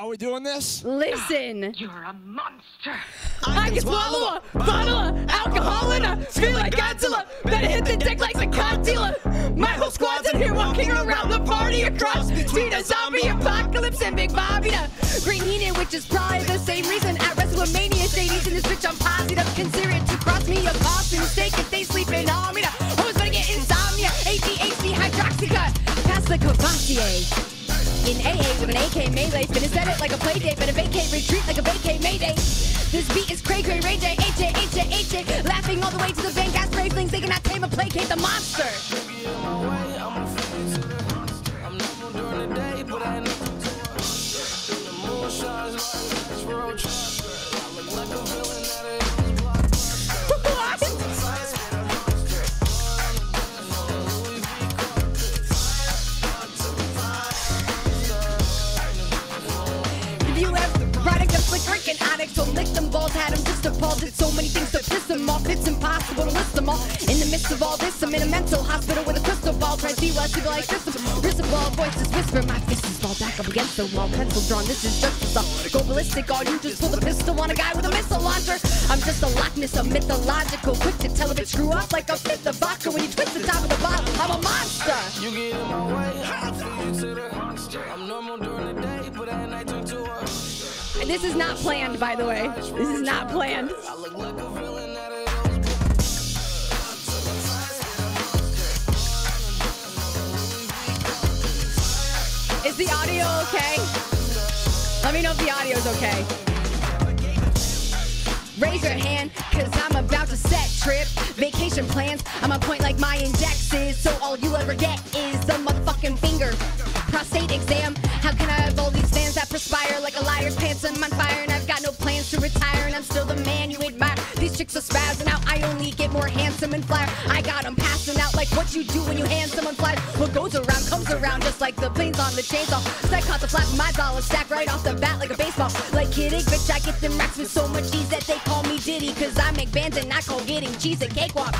Are we doing this? Listen. Ah, you're a monster. I can swallow a bottle of alcohol and I feel like Godzilla. Better hit the deck like a car dealer. My whole squad's in here walking around the party across between a zombie apocalypse and Big Bobby the Brain Heenan, which is probably the same reason at WrestleMania Shades in this bitch I'm positive. Consider it to cross me a cost mistake if they sleeping on me. The gonna get insomnia. ADHD hydroxycut. Pass the Courvoisier. In AA with an AK melee, finna set it like a play date, better vacate, retreat like a vacate mayday. This beat is cray cray, Ray J, AJ, AJ, AJ, laughing all the way to the bank, gas brave flings, they cannot tame or placate the monster. If of drinking addicts, so lick them balls, had them just appalled. Did so many things to piss them off, it's impossible to list them all. In the midst of all this, I'm in a mental hospital with a crystal ball. Try to see what people like this. Wrist ball, voices whisper, my fist is fall back up against the wall. Pencil drawn, this is just assault. Go ballistic, all you just pull the pistol on a guy with a missile launcher. I'm just a Loch Ness, a mythological, quick to tell if it screw up like a fifth of vodka when you twist the top of the bottle. I'm a monster. You get in my way, This is not planned, by the way. This is not planned. A a Is the audio okay? Let me know if the audio's okay. Raise your hand, cause I'm about to set trip. Vacation plans, I'm on point like my index is. So all you ever get is the motherfucking finger. Prostate exam, handsome and flyer. I got 'em passing out like what you do when you hand someone flies. What goes around comes around just like the planes on the chainsaw. Stack caught the flap of my dollar stack right off the bat like a baseball. Like kidding, bitch, I get them racks with so much ease that they call me Diddy. Cause I make bands and I call getting cheese a cakewalk.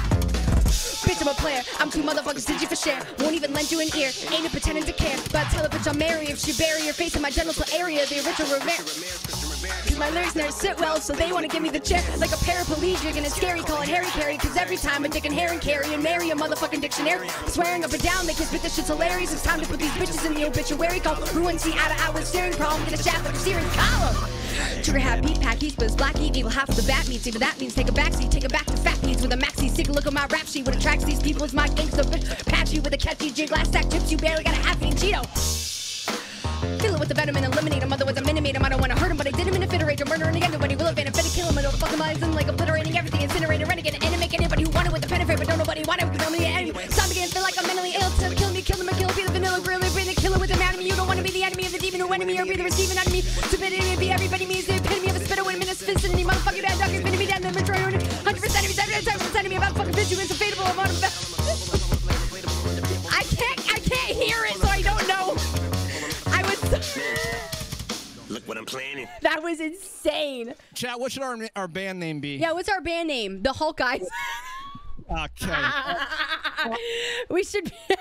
Bitch, I'm a player. I'm too motherfucking stingy for share. Won't even lend you an ear. Ain't it pretending to care. But I tell a bitch I'll marry if she bury her face in my genital area. The original Rivera. My lyrics never sit well, so they wanna give me the chair like a paraplegic and a scary call it Harry Caray. Cause every time a dick and Harry carry and marry a motherfucking dictionary. Swearing up and down, they can spit this shit's hilarious. It's time to put these bitches in the obituary call. Ruin see out of hours steering problem. Get a shaft like a steering column. Trigger hat, beat pack, he splits black heat, evil half of the bat meat. What that means? Take a backseat, take a back to fat beats with a maxi. Sick look at my rap sheet. What attracts these people is my gangsta bitch. Patchy with a catchy jig, last stack chips. You barely got a half eating Cheeto. Fill it with the venom and eliminate him. Otherwise, I minimate him. I don't want to hurt him, but I did him kill. I'm like obliterating everything, incinerating, renegade, and make anybody who wanted with the penetrate, but don't nobody want it. I'm the enemy. Stop again. Feel like I'm mentally ill. Of killing me, kill him, kill Be the vanilla grill, be the killer with the anatomy. You don't want to be the enemy of the demon who enemy, or be the receiving enemy. Stupidity, be everybody means the epitome of a spitter when I'm in a. Motherfucking bad dog is spinning me down. The metro, 100% of me, 70% of me about fucking vigilance, favorable. I'm on I what That was insane. Chat, what should our, our band name be? Yeah, what's our band name? The Hulk Guys. Okay. we should be